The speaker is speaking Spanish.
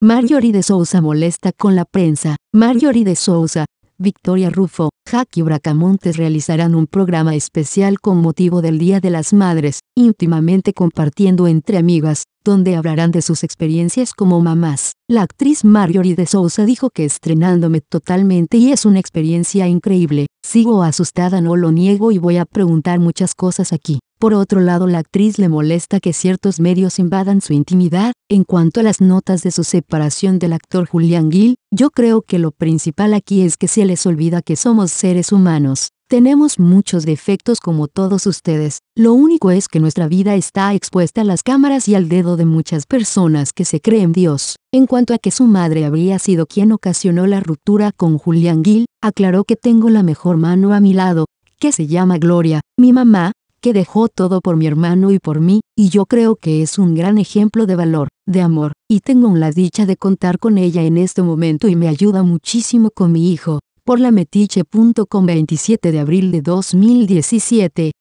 Marjorie de Sousa molesta con la prensa. Marjorie de Sousa, Victoria Rufo, Jackie Bracamontes realizarán un programa especial con motivo del Día de las Madres, íntimamente compartiendo entre amigas, donde hablarán de sus experiencias como mamás. La actriz Marjorie de Sousa dijo que estrenándome totalmente y es una experiencia increíble. Sigo asustada, no lo niego y voy a preguntar muchas cosas aquí. Por otro lado, la actriz le molesta que ciertos medios invadan su intimidad. En cuanto a las notas de su separación del actor Julian Gill, yo creo que lo principal aquí es que se les olvida que somos seres humanos. Tenemos muchos defectos como todos ustedes, lo único es que nuestra vida está expuesta a las cámaras y al dedo de muchas personas que se creen Dios. En cuanto a que su madre habría sido quien ocasionó la ruptura con Julian Gill, aclaró que tengo la mejor mano a mi lado, que se llama Gloria, mi mamá, que dejó todo por mi hermano y por mí, y yo creo que es un gran ejemplo de valor, de amor, y tengo la dicha de contar con ella en este momento y me ayuda muchísimo con mi hijo por la metiche.com 27 de abril de 2017.